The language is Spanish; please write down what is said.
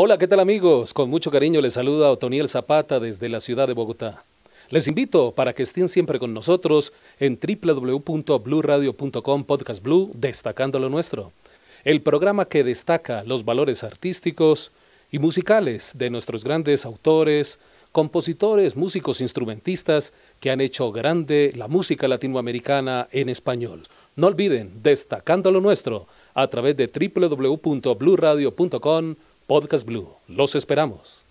Hola, ¿qué tal amigos? Con mucho cariño les saluda Otoniel Zapata desde la ciudad de Bogotá. Les invito para que estén siempre con nosotros en www.bluradio.com Podcast Blue, destacando lo nuestro. El programa que destaca los valores artísticos y musicales de nuestros grandes autores, compositores, músicos, instrumentistas que han hecho grande la música latinoamericana en español. No olviden, destacando lo nuestro a través de www.bluradio.com Podcast Blue. Los esperamos.